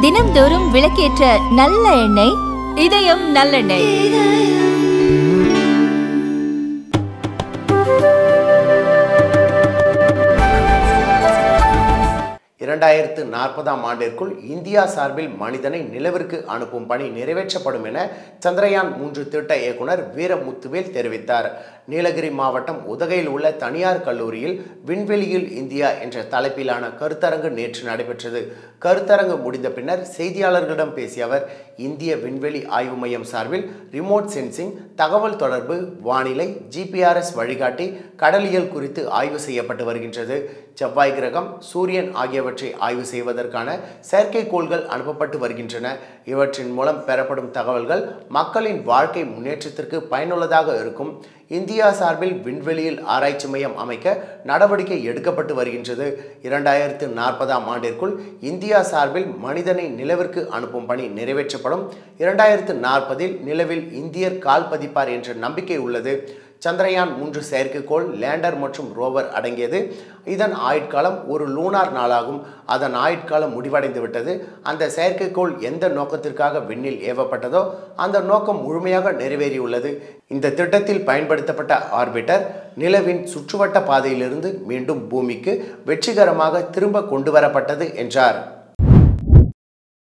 தினம்தோறும் விளக்கேற்ற நல்ல எண்ணெய் இதயம் நல்லெண்ணெய். இரண்டாயிரத்து நாற்பதாம் ஆண்டிற்குள் இந்தியா சார்பில் மனிதனை நிலவிற்கு அனுப்பும் பணி நிறைவேற்றப்படும் என சந்திரயான் மூன்று திட்ட இயக்குனர் வீரமுத்துவேல் தெரிவித்தார். நீலகிரி மாவட்டம் உதகையில் உள்ள தனியார் கல்லூரியில் விண்வெளியில் இந்தியா என்ற தலைப்பிலான கருத்தரங்கு நேற்று நடைபெற்றது. கருத்தரங்கு முடிந்த பின்னர் செய்தியாளர்களிடம் பேசிய அவர் இந்திய விண்வெளி ஆய்வு மையம் சார்பில் ரிமோட் சென்சிங் தகவல் தொடர்பு வானிலை ஜிபிஆர்எஸ் வழிகாட்டி கடலியல் குறித்து ஆய்வு செய்யப்பட்டு வருகின்றது. செவ்வாய் கிரகம் சூரியன் ஆகியவற்றை ஆய்வு செய்வதற்கான செயற்கைக்கோள்கள் அனுப்பப்பட்டு வருகின்றன. இவற்றின் மூலம் பெறப்படும் தகவல்கள் மக்களின் வாழ்க்கை முன்னேற்றத்திற்கு பயனுள்ளதாக இருக்கும். இந்தியா சார்பில் விண்வெளியில் ஆராய்ச்சி மையம் அமைக்க நடவடிக்கை எடுக்கப்பட்டு வருகின்றது. இரண்டாயிரத்து நாற்பதாம் ஆண்டிற்குள் இந்தியா சார்பில் மனிதனை நிலவிற்கு அனுப்பும் பணி நிறைவேற்றப்படும். இரண்டாயிரத்து நாற்பதில் நிலவில் இந்தியர் கால் பதிப்பார் என்ற நம்பிக்கை உள்ளது. சந்திரயான் மூன்று செயற்கைக்கோள் லேண்டர் மற்றும் ரோவர் அடங்கியது. இதன் ஆயுட்காலம் ஒரு லூனார் நாளாகும். அதன் ஆயுட்காலம் முடிவடைந்து விட்டது. அந்த செயற்கைக்கோள் எந்த நோக்கத்திற்காக விண்ணில் ஏவப்பட்டதோ அந்த நோக்கம் முழுமையாக நிறைவேறியுள்ளது. இந்த திட்டத்தில் பயன்படுத்தப்பட்ட ஆர்பிட்டர் நிலவின் சுற்றுவட்ட பாதையிலிருந்து மீண்டும் பூமிக்கு வெற்றிகரமாக திரும்ப கொண்டு வரப்பட்டது என்றார்.